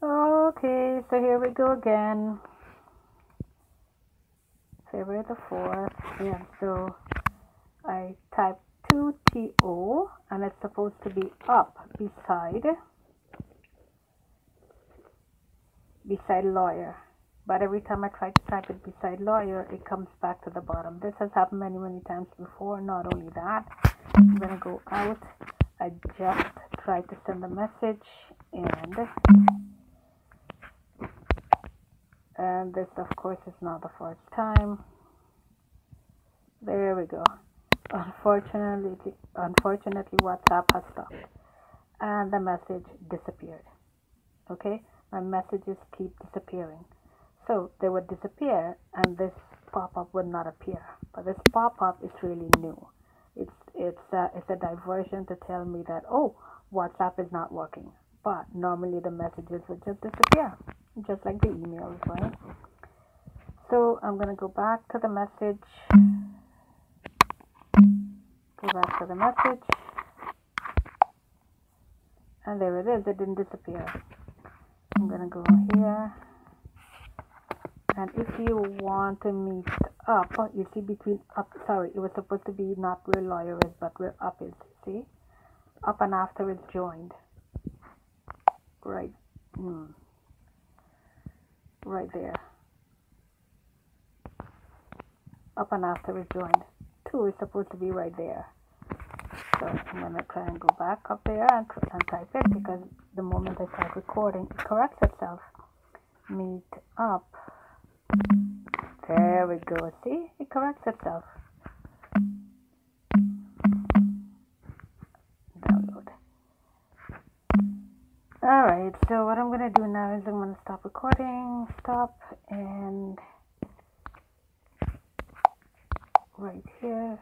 Okay, so here we go again. February the 4th. Yeah, so I type 2TO and it's supposed to be up beside beside lawyer. But every time I try to type it beside lawyer, it comes back to the bottom. This has happened many, many times before. Not only that, I'm going to go out. I just tried to send a message and and this of course is not the first time. There we go. Unfortunately unfortunately whatsapp has stopped. And the message disappeared. Okay? My messages keep disappearing. So they would disappear and this pop-up would not appear. But this pop-up is really new. It's it's it's a diversion to tell me that oh whatsapp is not working but normally the messages would just disappear just like the emails right? So I'm gonna go back to the message. Go back to the message. And there it is it didn't disappear. I'm gonna go here. And if you want to meet up you see between up sorry it was supposed to be not where lawyer is but where up is see? Up and after it's joined right. Hmm, right there. Up and after it's joined. Two is supposed to be right there. So I'm gonna try and go back up there and, and type it because the moment I start recording it corrects itself. Meet up. There we go. See? It corrects itself alright so what I'm gonna do now is I'm gonna stop recording stop and right here